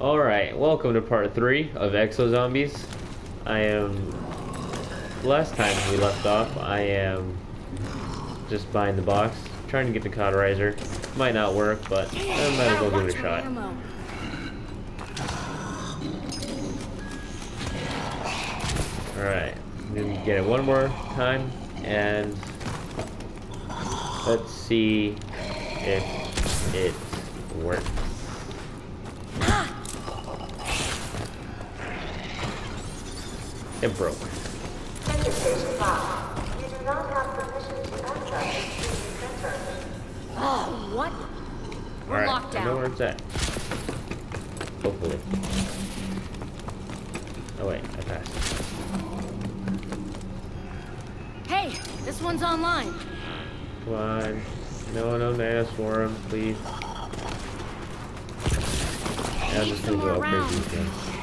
Alright, welcome to part 3 of Exo Zombies. I am... Last time we left off, I am just buying the box, trying to get the cauterizer. Might not work, but I might as well give it a shot. Alright, gonna get it one more time, and let's see if it works. Ah! It broke. Oh, what? We're Alright, locked I know down. where it's at. Hopefully. Oh wait, I passed. Hey, this one's online. Come on. No, no nanoswarm, swarm, please. Yeah, I'm just gonna go upgrade around.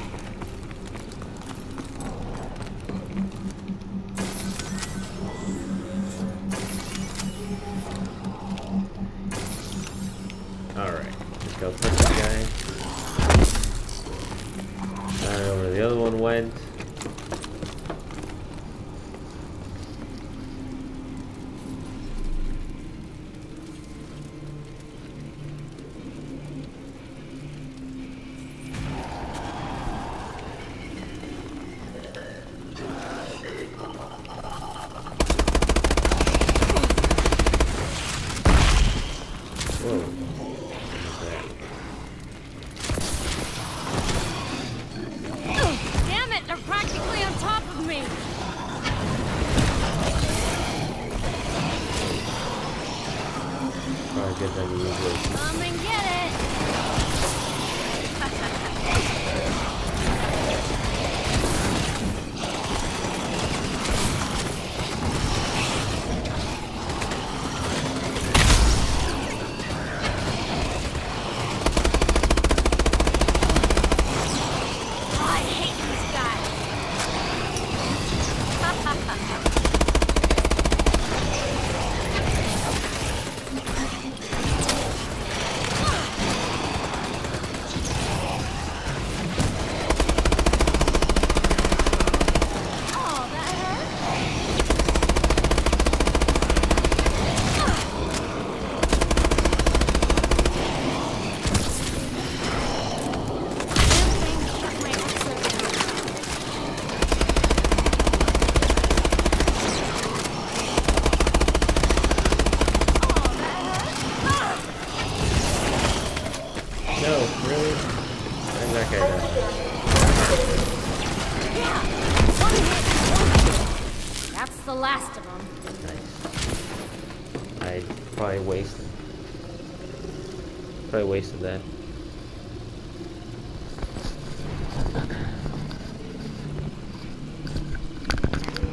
Probably good that we use this. Come and get it. I hate this guy. Oh, that hurt. No, really? Where's that guy go? That's the last of them. Nice. I probably wasted. Probably wasted that.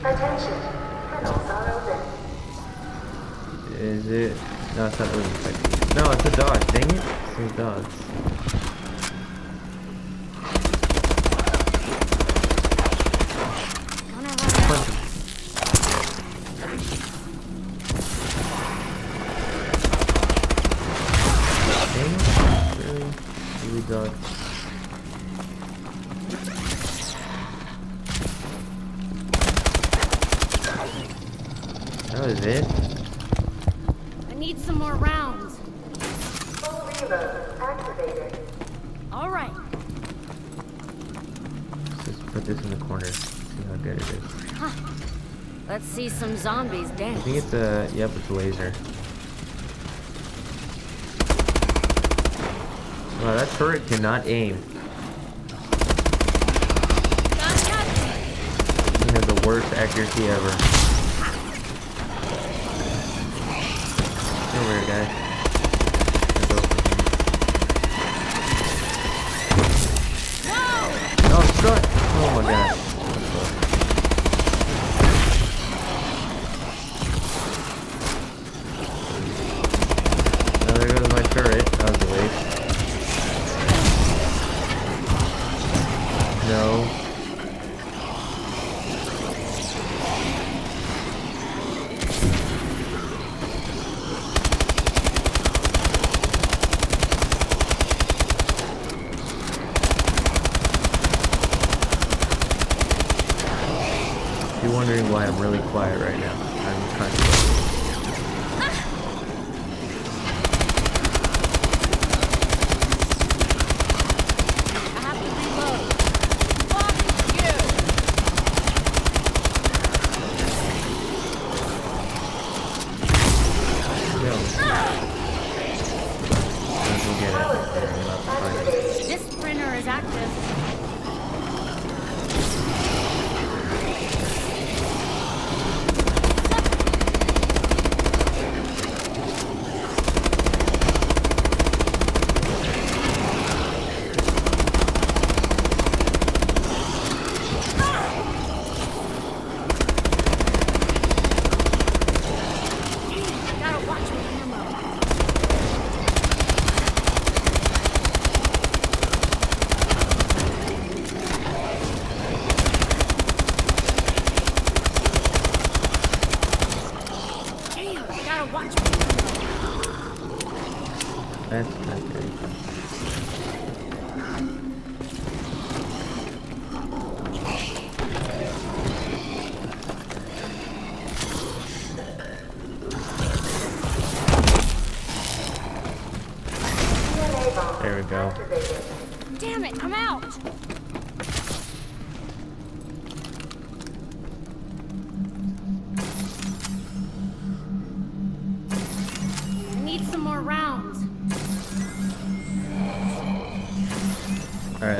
Attention, tunnels are open. Is it? No, it's not really infected. No, it's a dog. Dang it. It's these dogs. Dog. That was it? I need some more rounds. Full reload activated. All right. Let's just put this in the corner. See how good it is. Huh. Let's see some zombies I dance. think it's a, yep, it's a laser. Wow, that turret cannot aim. It has the worst accuracy ever. Come here, guys.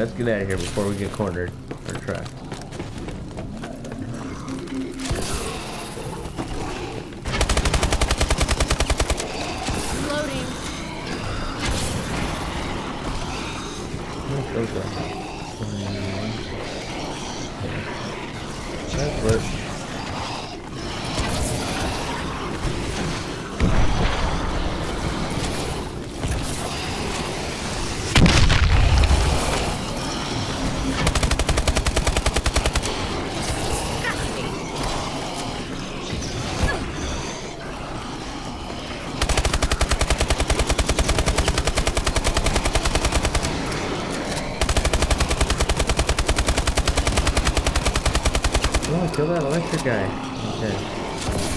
Let's get out of here before we get cornered or trapped. Reloading. Where's those guys? That kill that electric guy. Okay.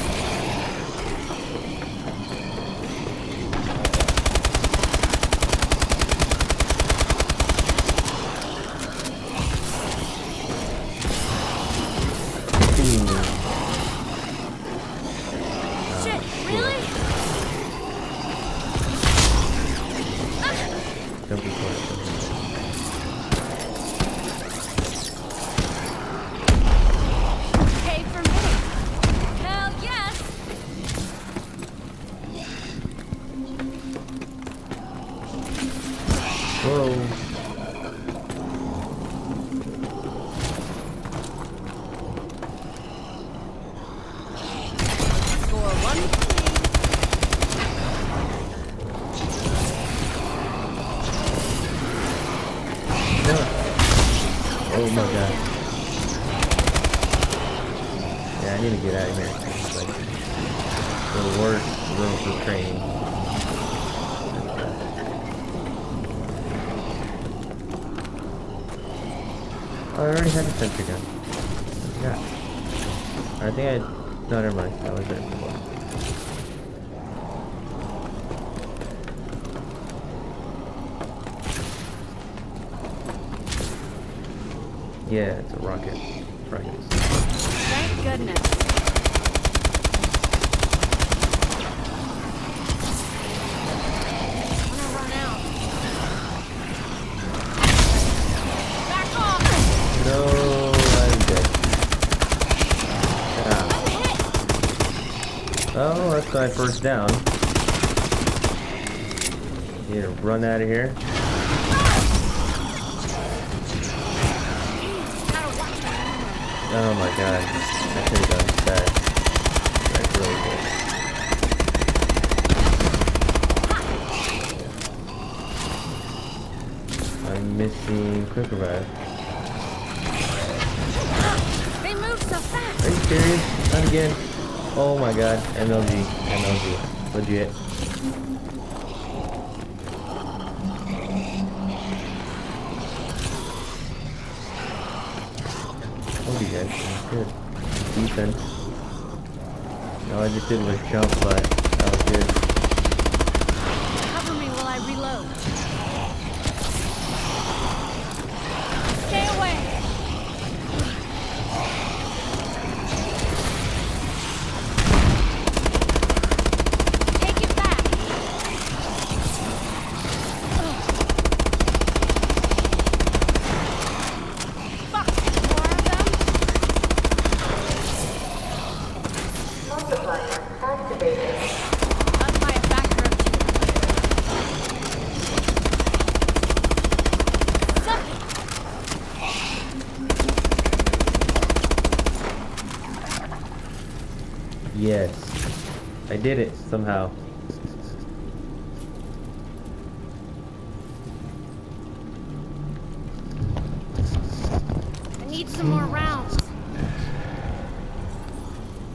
Oh my god. Yeah, I need to get out of here. It's like the worst room for training. Oh, I already had a sentry gun. Yeah. I think I. No, never mind. That was it before. Yeah, it's a rocket. Rockets. Thank goodness. I'm run out. Back off. No, I'm dead. Ah. Oh, that's my first down. Need to run out of here. Oh my god. I could have done that. That's really good. I'm missing quick revive. They move so fast. Are you serious? Not again. Oh my god. MLG. MLG. Legit. Oh, you guys. Good. defense. All I just did was jump, but that was good. Cover me while I reload. Stay away. Take it back. Fuck, more of them? Multiplier activated. Up by a factor of two. Suck it. Yes. I did it somehow. I need some more rounds.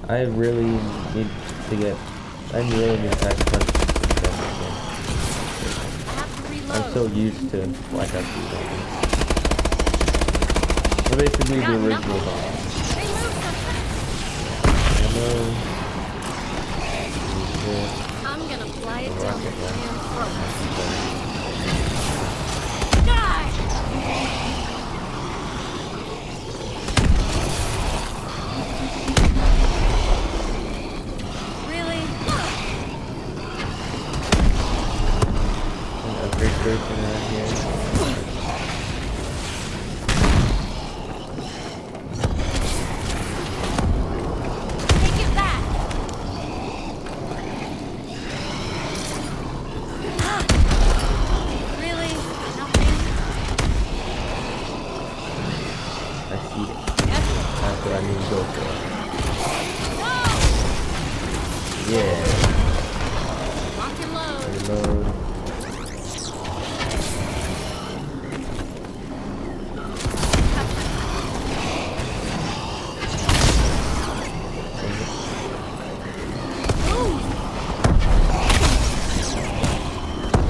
I really need to get. I really need to. I have to reload. I'm so used to Black Ops 2 zombies. They're basically the original zombies. They move so fast. I'm gonna fly it down the damn throat. Die! Really? An upgrade station around here. Reload. Ooh,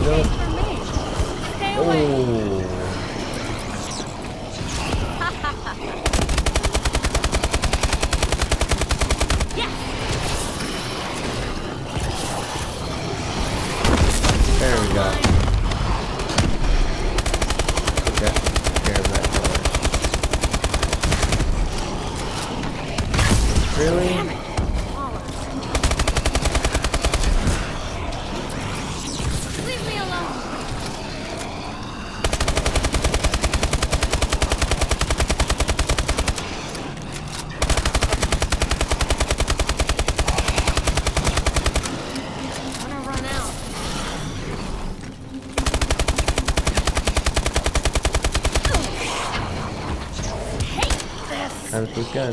No. for me. Stay away. Oh. Yes! There we go. Got care of that color. Really? Damn it. Leave me alone. I'm gonna run out. Hate I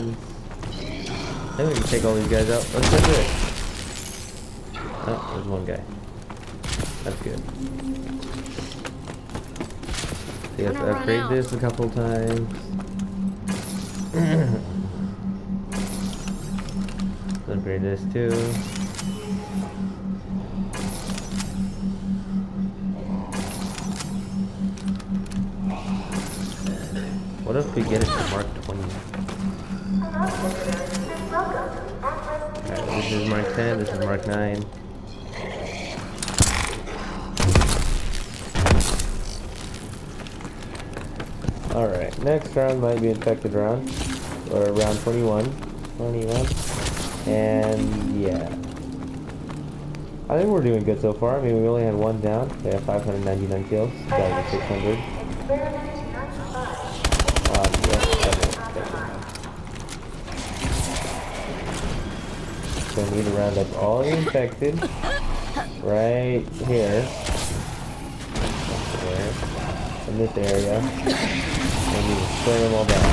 think we can take all these guys out. Let's go do it. Oh, there's one guy. That's good. So you have to upgrade this a couple times. upgrade this too. What if we get it to Mark this is Mark 10, this is Mark 9. Alright, next round might be infected round. Or round 21. 21. And yeah. I think we're doing good so far. I mean, we only had one down. We have 599 kills. Guys are 600. So we need to round up all the infected right here. There. In this area. We need to spray them all down.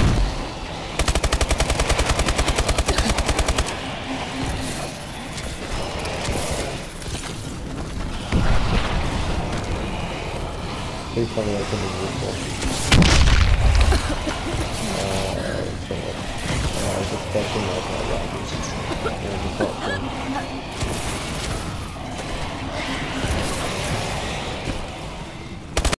Please tell me that's something useful. I was expecting that,